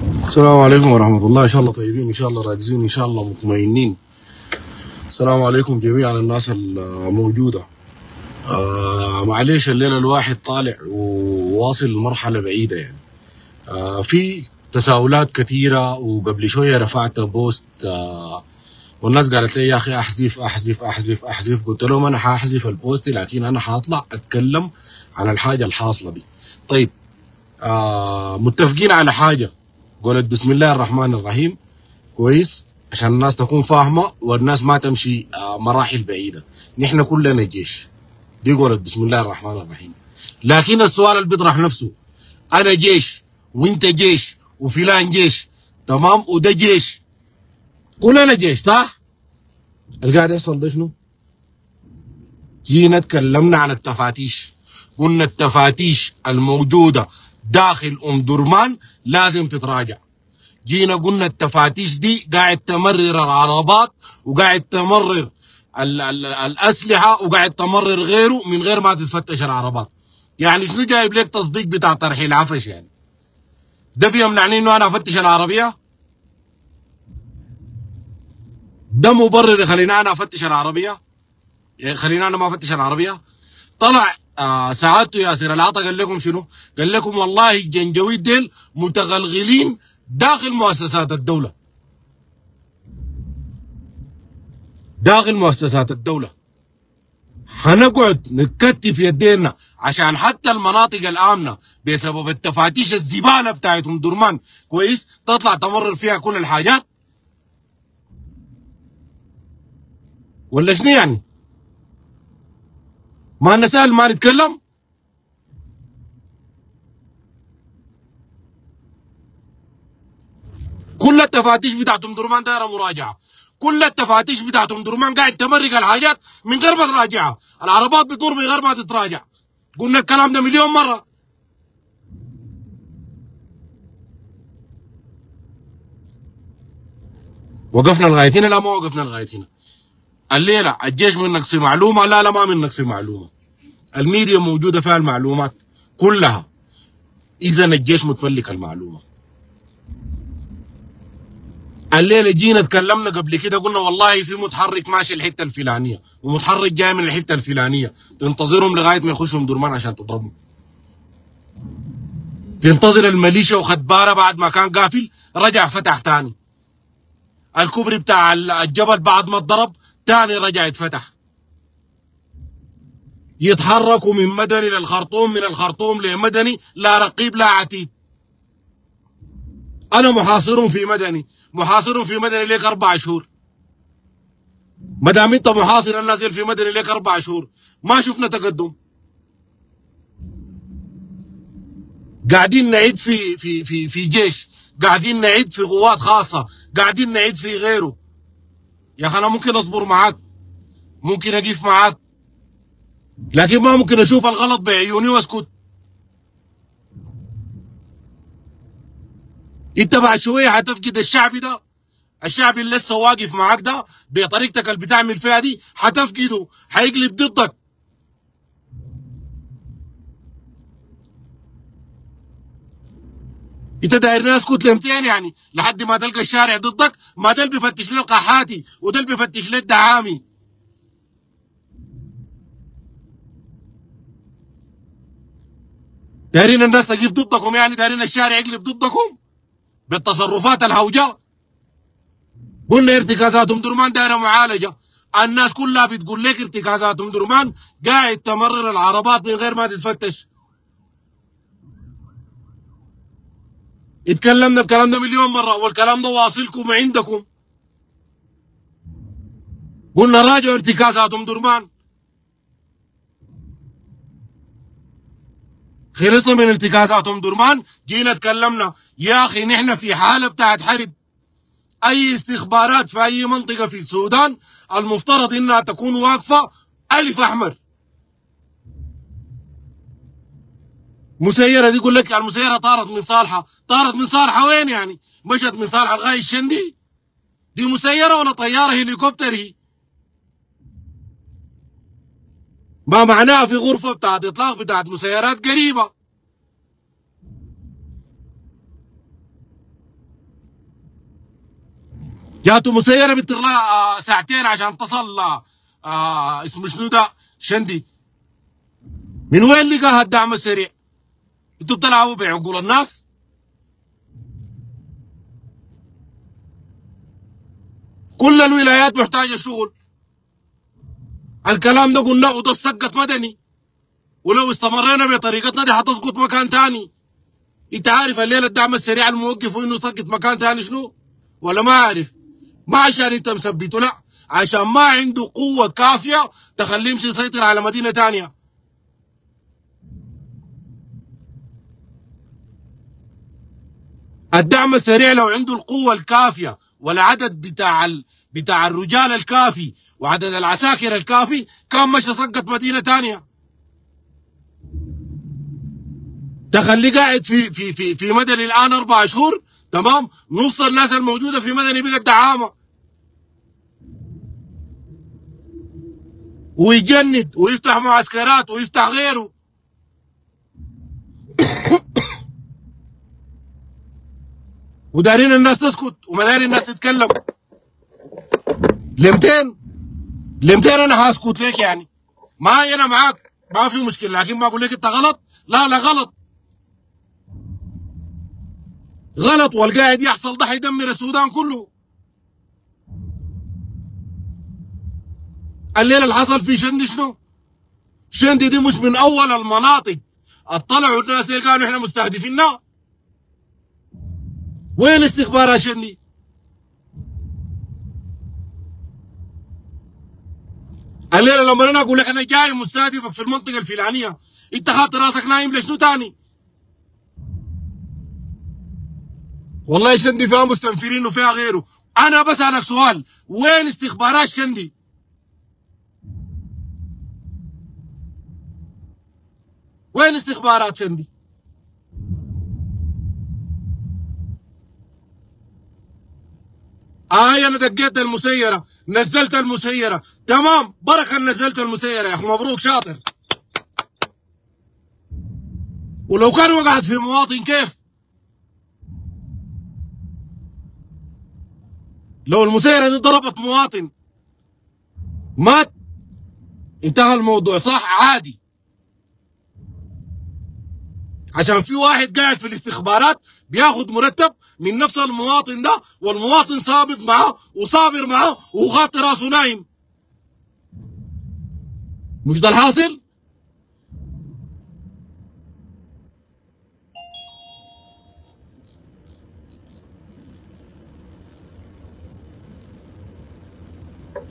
السلام عليكم ورحمة الله. إن شاء الله طيبين إن شاء الله راكزين إن شاء الله مطمئنين. السلام عليكم جميعا الناس الموجودة. آه معليش الليلة الواحد طالع وواصل مرحلة بعيدة يعني. آه في تساؤلات كثيرة وقبل شوية رفعت بوست آه والناس قالت لي يا أخي أحذف أحذف أحذف أحذف. قلت لهم أنا حأحذف البوست لكن أنا حأطلع أتكلم عن الحاجة الحاصلة دي. طيب آه متفقين على حاجة. قولت بسم الله الرحمن الرحيم. كويس؟ عشان الناس تكون فاهمة والناس ما تمشي آه مراحل بعيدة. نحن كلنا جيش. دي قولت بسم الله الرحمن الرحيم. لكن السؤال اللي بيطرح نفسه أنا جيش وإنت جيش وفلان جيش تمام؟ وده جيش. كلنا جيش صح؟ اللي قاعد يحصل ده شنو؟ جينا تكلمنا عن التفاتيش. قلنا التفاتيش الموجودة داخل أم درمان لازم تتراجع. جينا قلنا التفاتيش دي قاعد تمرر العربات وقاعد تمرر ال ال الأسلحة وقاعد تمرر غيره من غير ما تتفتش العربات. يعني شنو جايب لك تصديق بتاع ترحيل عفش يعني؟ ده بيمنعني إنه أنا أفتش العربية؟ ده مبرر يخليني أنا أفتش العربية؟ يخليني أنا ما أفتش العربية؟ طلع آه سعادته ياسر. العطا قال لكم شنو؟ قال لكم والله الجنجويد ديل متغلغلين داخل مؤسسات الدولة. داخل مؤسسات الدولة. حنقعد نكتف يدينا عشان حتى المناطق الآمنة بسبب التفاتيش الزبالة بتاعتهم. درمان كويس؟ تطلع تمرر فيها كل الحاجات؟ ولا شنو يعني؟ ما نسأل ما نتكلم؟ كل التفاتيش بتاعتهم درمان دايرة مراجعة. كل التفاتيش بتاعتهم درمان قاعد تمرق الحاجات من غير ما تراجعها. العربات بتدور من غير ما تتراجع. قلنا الكلام ده مليون مرة. وقفنا لغايه هنا لا ما وقفنا لغايه هنا الليلة الجيش من نقص معلومة لا لا ما من نقص معلومة. الميديا موجودة فيها المعلومات كلها. إذا الجيش متملك المعلومة. الليلة جينا تكلمنا قبل كده قلنا والله في متحرك ماشي الحتة الفلانية ومتحرك جاي من الحتة الفلانية. تنتظرهم لغاية ما يخشوا درمان عشان تضربهم. تنتظر الميليشيا وخدبارة بعد ما كان قافل رجع فتح تاني. الكوبري بتاع الجبل بعد ما اتضرب تاني رجع يتفتح. يتحركوا من مدني للخرطوم من الخرطوم لمدني لا رقيب لا عتيد. أنا محاصرهم في مدني محاصرهم في مدني ليك أربع شهور. ما دام أنت محاصر النازل في مدني ليك أربع شهور. ما شفنا تقدم. قاعدين نعيد في في في في جيش. قاعدين نعيد في قوات خاصة. قاعدين نعيد في غيره. يا أخي أنا ممكن أصبر معاك. ممكن اقف معاك. لكن ما ممكن أشوف الغلط بعيوني وأسكت. أنت بعد شوية حتفقد الشعب ده. الشعب اللي لسه واقف معاك ده بطريقتك اللي بتعمل فيها دي حتفقده. حيقلب ضدك. انت داير ناس كتلمتين يعني لحد ما تلقى الشارع ضدك ما اللي بيفتش لي القحاتي وده بيفتش لي الدعامي دايرين الناس تقف ضدكم يعني؟ دايرين الشارع يقلب ضدكم؟ بالتصرفات الهوجاء قلنا ارتكازات ام درمان دايرة معالجة. الناس كلها بتقول لك ارتكازات ام درمان. قاعد تمرر العربات من غير ما تتفتش. اتكلمنا الكلام ده مليون مرة والكلام ده واصلكم عندكم. قلنا راجعوا ارتكازات ام درمان. خلصنا من ارتكازات ام درمان جينا تكلمنا يا أخي نحن في حالة بتاعت حرب. أي استخبارات في أي منطقة في السودان المفترض إنها تكون واقفة ألف أحمر. مسيرة دي يقول لك المسيرة طارت من صالحة. طارت من صالحة وين يعني؟ مشت من صالحه لغايه الشندي دي؟ مسيرة ولا طيارة هليكوبتر هي؟ ما معناها في غرفة بتاعت إطلاق بتاعت مسيرات قريبة. جاته مسيرة بتطلع ساعتين عشان تصل آه اسمه شنو ده؟ شندي من وين لقاها الدعم السريع؟ أنتوا بتلعبوا بعقول الناس؟ كل الولايات محتاجة شغل. الكلام ده قلنا وده سقط مدني. ولو استمرينا بطريقتنا دي حتسقط مكان تاني. انت عارف الليلة الدعم السريع الموقف وانه سقط مكان تاني شنو؟ ولا ما عارف؟ ما عشان انت مثبته لا. عشان ما عنده قوة كافية تخليه يمشي يسيطر على مدينة تانية. الدعم السريع لو عنده القوة الكافية والعدد بتاع ال... بتاع الرجال الكافي وعدد العساكر الكافي كان مشى سقط مدينة ثانية تخليه قاعد في في في في مدني الآن أربع شهور تمام؟ نص الناس الموجودة في مدني بقت دعامة. ويجند ويفتح معسكرات ويفتح غيره. ودارين الناس تسكت وما الناس تتكلم. لمتين؟ لمتين أنا هسكت ليك يعني. ما أنا معاك. ما في مشكلة. لكن ما أقول لك أنت غلط؟ لا لا غلط. غلط والقاعد يحصل ده حيدمر السودان كله. الليلة اللي حصل في شندي شنو؟ شندي دي مش من أول المناطق. اطلعوا الناس اللي كانوا إحنا مستهدفينها. وين استخبارات شندي؟ الليلة لما أنا أقول لك أنا جاي مستهدفك في المنطقة الفلانية أنت خاطر راسك نايم لشنو تاني؟ والله شندي فيها مستنفرين وفيها غيره أنا بسالك سؤال وين استخبارات شندي؟ وين استخبارات شندي؟ آه أنا دقيت المسيرة نزلت المسيرة. تمام بركة نزلت المسيرة يا أخي مبروك شاطر. ولو كان وقعت في مواطن كيف؟ لو المسيرة دي ضربت مواطن مات انتهى الموضوع صح؟ عادي. عشان في واحد قاعد في الاستخبارات بياخد مرتب من نفس المواطن ده والمواطن صابر معاه وصابر معاه وغاطي راسه نايم. مش ده الحاصل؟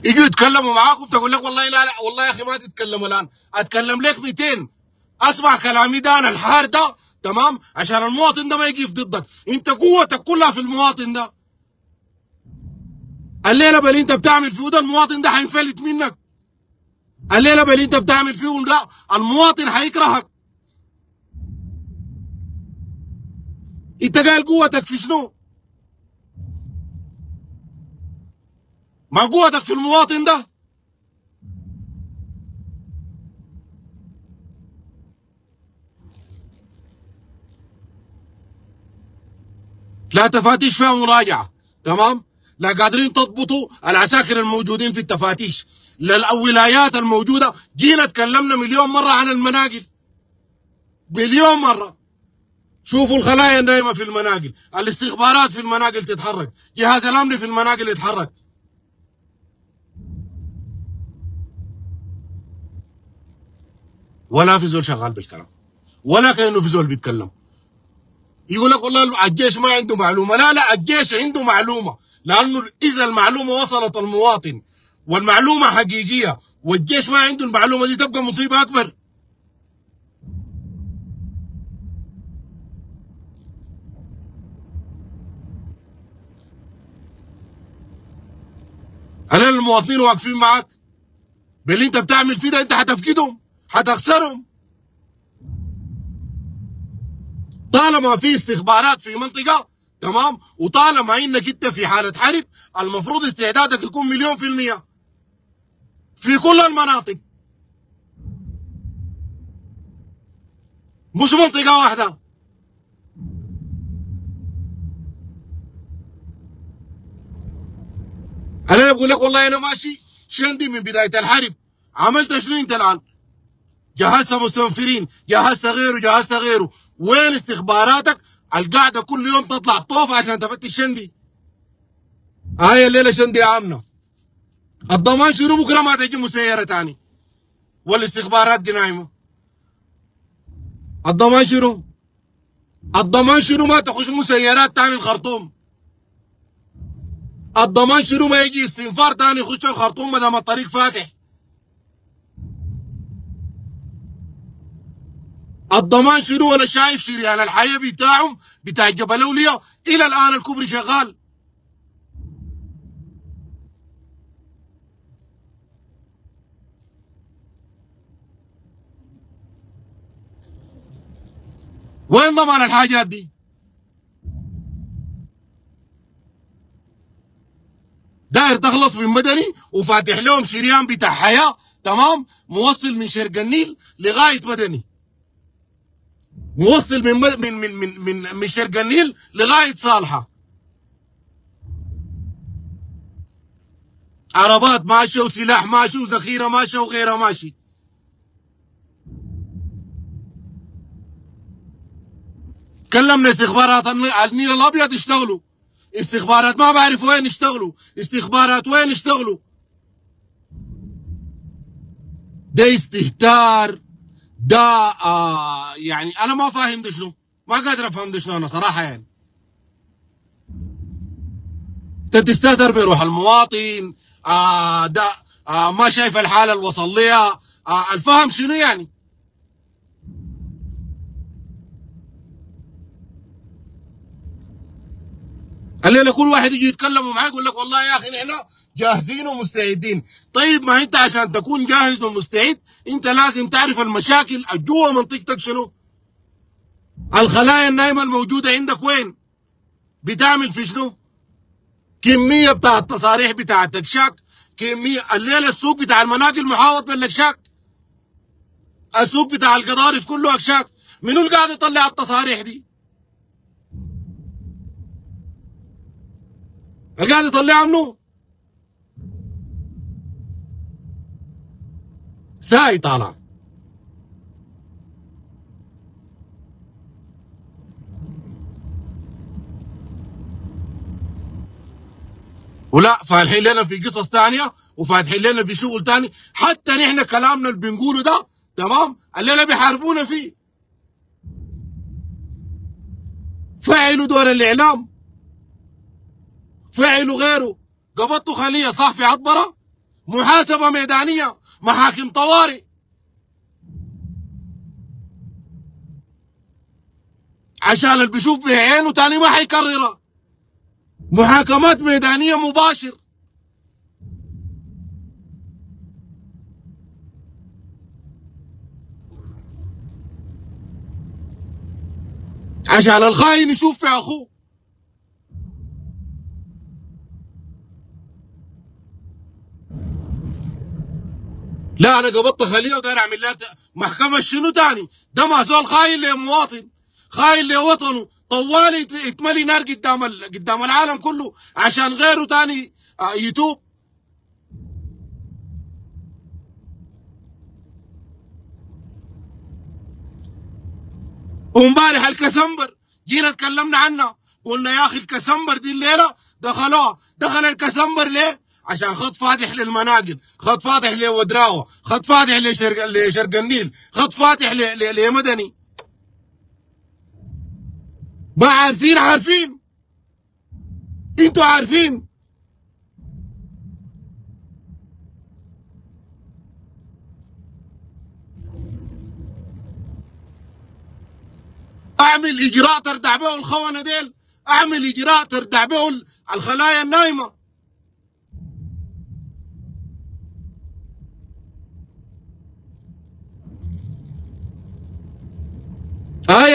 يجوا يتكلموا معاكم تقول لك والله لا لا والله يا أخي ما تتكلم الآن. أتكلم لك 200 أسمع كلامي ده أنا الحار ده تمام؟ عشان المواطن ده ما يقف ضدك. انت قوتك كلها في المواطن ده. الليلة بل انت بتعمل فيه ده المواطن ده حينفلت منك. الليلة بل انت بتعمل فيه ده المواطن حيكرهك انت قال قوتك في شنو؟ ما قوتك في المواطن ده؟ لا تفاتيش فيها مراجعة تمام؟ لا قادرين تضبطوا العساكر الموجودين في التفاتيش. للولايات الموجودة جينا تكلمنا مليون مرة عن المناقل. مليون مرة. شوفوا الخلايا النايمة في المناقل الاستخبارات في المناقل تتحرك جهاز الأمن في المناقل يتحرك. ولا في زول شغال بالكلام ولا كأنه في زول بيتكلم. يقول لك والله الجيش ما عنده معلومة. لا لا الجيش عنده معلومة. لأنه إذا المعلومة وصلت المواطن والمعلومة حقيقية والجيش ما عنده المعلومة دي تبقى مصيبة أكبر. هل المواطنين واقفين معاك؟ باللي أنت بتعمل فيه ده أنت حتفقدهم حتخسرهم. طالما في استخبارات في منطقة تمام؟ وطالما إنك أنت في حالة حرب المفروض استعدادك يكون مليون في المية. في كل المناطق. مش منطقة واحدة. بقول لك والله أنا ماشي شندي من بداية الحرب. عملت شنو أنت الآن؟ جهزت مستنفرين جهزت غيره جهزت غيره. وين استخباراتك؟ القاعدة كل يوم تطلع طوف عشان تفتش شندي هاي الليلة شندي عامنا الضمان شنو بكرة ما تجي مسيرة تاني. والاستخبارات دي نايمة. الضمان شنو؟ الضمان شنو ما تخش مسيرات تاني الخرطوم. الضمان شنو ما يجي استنفار تاني يخش الخرطوم ما دام الطريق فاتح. الضمان شنو؟ أنا شايف شريان الحياة بتاعهم بتاع جبل اولياء إلى الآن الكوبري شغال. وين ضمان الحاجات دي؟ داير تخلص من مدني وفاتح لهم شريان بتاع حياة تمام؟ موصل من شرق النيل لغاية مدني. موصل من من من من من, شرق النيل لغاية صالحة. عربات ماشيه وسلاح ماشي وذخيره ماشيه وغيرها ماشي. كلمنا استخبارات النيل الأبيض يشتغلوا استخبارات ما بعرف وين يشتغلوا استخبارات وين يشتغلوا ده استهتار ده آه يعني أنا ما فاهم ده شنو. ما قادر افهم ده شنو أنا صراحة يعني. أنت تستهتر بروح المواطن آه ده آه ما شايف الحالة اللي وصل لها آه الفهم شنو يعني؟ الليلة كل واحد يجي يتكلم معاك يقول لك والله يا أخي نحن جاهزين ومستعدين. طيب ما انت عشان تكون جاهز ومستعد انت لازم تعرف المشاكل جوا منطقتك شنو؟ الخلايا النايمة الموجودة عندك وين؟ بتعمل في شنو؟ كمية بتاع التصاريح بتاع التكشاك كمية الليلة السوق بتاع المناقل محاوط بالاكشاك السوق بتاع القضارف كله اكشاك. منو اللي قاعد يطلع التصاريح دي؟ قاعد يطلعها منو؟ ساي طالع. ولا فالحين لنا في قصص تانية وفاتحين لنا في شغل تاني. حتى نحن كلامنا اللي بنقوله ده تمام؟ الليلة بيحاربونا فيه. فعلوا دور الإعلام. فعلوا غيره. قبضتوا خلية صح في عطبره محاسبة ميدانية. محاكم طوارئ. عشان اللي بيشوف بعينه تاني ما حيكررها محاكمات ميدانية مباشر. عشان الخاين يشوف في أخوه. لا أنا قبضت خليه وداير أعمل لها محكمة شنو تاني؟ ده ما زول خاين لمواطن خاين لوطنه طوالي يتملي نار قدام قدام العالم كله عشان غيره تاني يتوب. وامبارح الكسمبر جينا تكلمنا عنها قلنا يا أخي الكسمبر دي الليلة دخلوها. دخل الكسمبر ليه؟ عشان خط فاتح للمناقل خط فاتح لودراوه خط فاتح لشرق لشرق النيل خط فاتح لمدني. ما عارفين عارفين. أنتوا عارفين. اعمل اجراء تردع به الخونة ديل. اعمل اجراء تردع به الخلايا النايمة.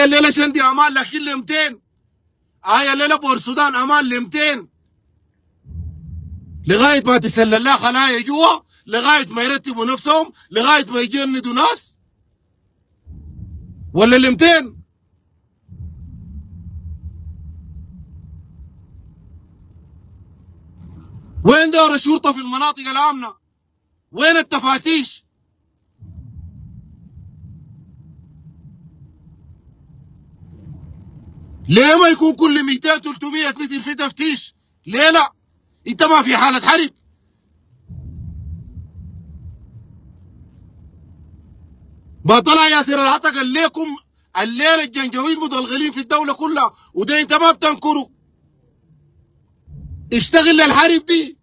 الليلة شندي أمان لكن ل 200 آية الليلة بور السودان أمان ل 200 لغاية ما تسلل لها خلايا جوا لغاية ما يرتبوا نفسهم لغاية ما يجندوا ناس ولا 200 وين دور الشرطة في المناطق الآمنة؟ وين التفاتيش ليه ما يكون كل 200 300 متر في تفتيش. ليه لا. انت ما في حالة حرب. ما طلع ياسر العطا قال لكم الليلة الجنجويد مدلغلين في الدولة كلها وده انت ما بتنكره. اشتغل للحرب دي.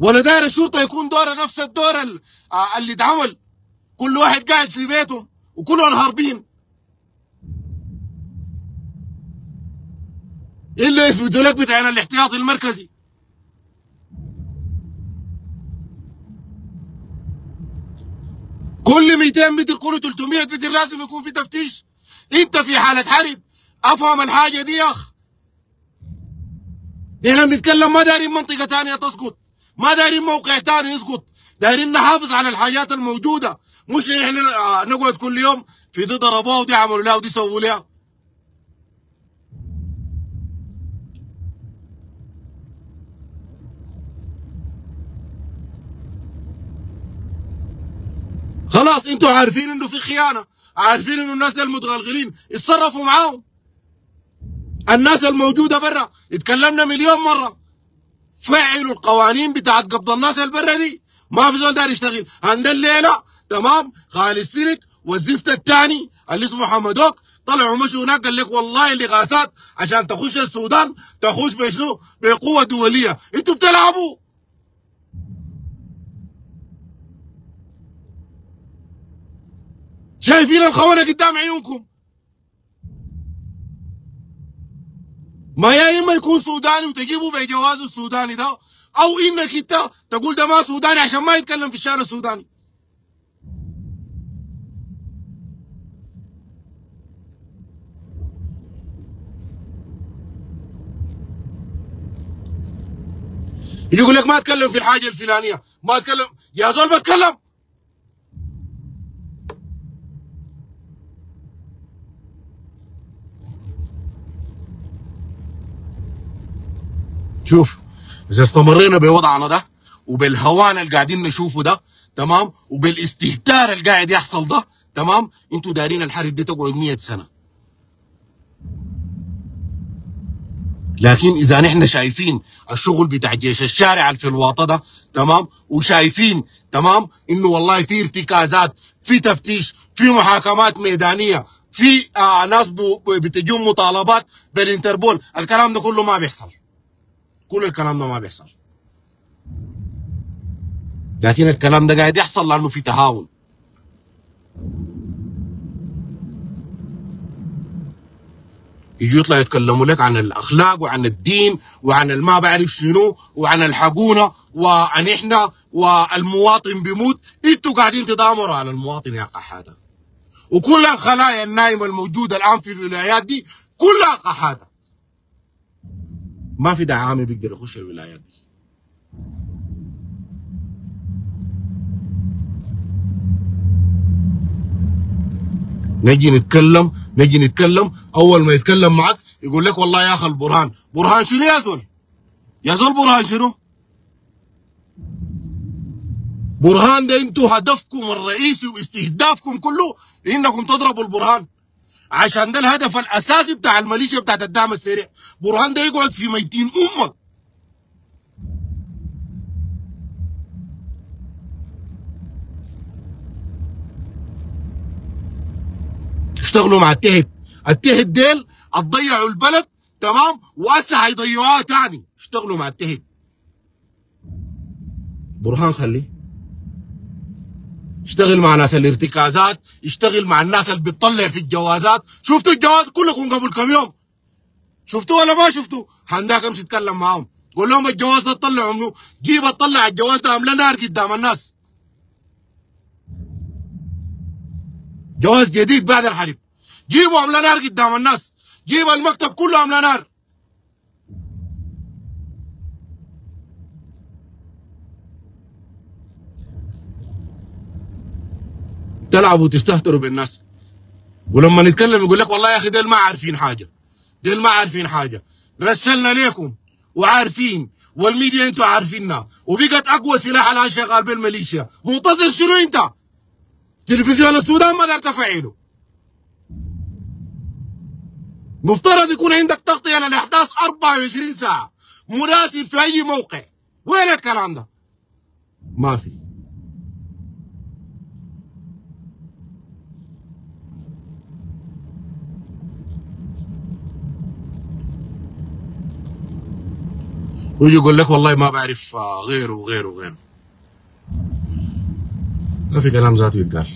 ولا داير الشرطة يكون دوره نفس الدور اللي اتعمل. كل واحد قاعد في بيته وكلهم هاربين. إلا يثبتوا لك بتاعنا الاحتياطي المركزي. كل 200 متر كل 300 متر لازم يكون في تفتيش. إنت في حالة حرب. أفهم الحاجة دي يا أخ. إحنا بنتكلم ما دارين منطقة ثانية تسقط. ما دارين موقع ثاني يسقط. دايرين نحافظ على الحاجات الموجودة. مش إحنا نقعد كل يوم في دي ضربوها ودي عملوا لها ودي سووا لها. أنتوا عارفين انه في خيانة عارفين انه الناس المتغلغلين اتصرفوا معاهم. الناس الموجودة برا اتكلمنا مليون مرة. فعلوا القوانين بتاعت قبض الناس البرا دي. ما في زول داير يشتغل. عند الليلة تمام؟ خالد سلك والزفت الثاني اللي اسمه حمدوك طلعوا مشوا هناك قال لك والله الاغاثات عشان تخش السودان تخش بشنو؟ بقوة دولية. أنتوا بتلعبوا. شايفين الخونة قدام عيونكم. ما يا إما يكون سوداني وتجيبه بجوازه السوداني ده أو إنك أنت تقول ده ما سوداني عشان ما يتكلم في الشارع السوداني. يقول لك ما أتكلم في الحاجة الفلانية. ما أتكلم. يا زول بتكلم. شوف إذا استمرينا بوضعنا ده وبالهوان اللي قاعدين نشوفه ده تمام؟ وبالاستهتار اللي قاعد يحصل ده تمام؟ أنتوا دارين الحرب دي تقعد 100 سنة. لكن إذا نحن شايفين الشغل بتاع جيش الشارع في الواطة ده تمام؟ وشايفين تمام؟ إنه والله في ارتكازات في تفتيش في محاكمات ميدانية في آه ناس بتجون مطالبات بالإنتربول الكلام ده كله ما بيحصل. كل الكلام ده ما بيحصل. لكن الكلام ده قاعد يحصل لأنه في تهاون. يجوا يطلعوا يتكلموا لك عن الأخلاق وعن الدين وعن الما بعرف شنو وعن الحقونا وعن إحنا والمواطن بيموت. إنتوا قاعدين تدامروا على المواطن يا قحادة. وكل الخلايا النايمة الموجودة الآن في الولايات دي كلها قحادة. ما في دعامي بيقدر يخش الولايات دي. نجي نتكلم نجي نتكلم أول ما يتكلم معك يقول لك والله يا أخي البرهان برهان شنو يا زول؟ يا زول برهان شنو؟ برهان ده أنتوا هدفكم الرئيسي واستهدافكم كله إنكم تضربوا البرهان. عشان ده الهدف الأساسي بتاع الميليشيا بتاعت الدعم السريع. برهان ده يقعد في ميتين أمك اشتغلوا مع التهب التهب ديل هتضيعوا البلد تمام؟ وهسه هيضيعوها تاني. اشتغلوا مع التهب برهان خليه. اشتغل مع ناس الارتكازات اشتغل مع الناس اللي بتطلع في الجوازات. شفتوا الجواز كلكم قبل كم يوم؟ شفتوا ولا ما شفتوا؟ هنداك امشي اتكلم معاهم. قول لهم الجواز ده تطلعوا منه جيب اطلع الجواز ده املا نار قدام الناس. جواز جديد بعد الحرب. جيبوا املا نار قدام الناس. جيب المكتب كله املا نار تلعبوا وتستهتروا بالناس. ولما نتكلم يقول لك والله يا أخي ديل ما عارفين حاجة. ديل ما عارفين حاجة. رسلنا ليكم وعارفين والميديا أنتوا عارفينها وبقت أقوى سلاح الآن شغال بالميليشيا. منتظر شنو انت؟ تلفزيون السودان ما قدرت تفعله مفترض يكون عندك تغطية للأحداث 24 ساعة. مراسل في أي موقع. وين الكلام ده؟ ما في. ويجي يقول لك والله ما بعرف آه، غيره وغيره وغيره. ما في كلام ذاته يتقال.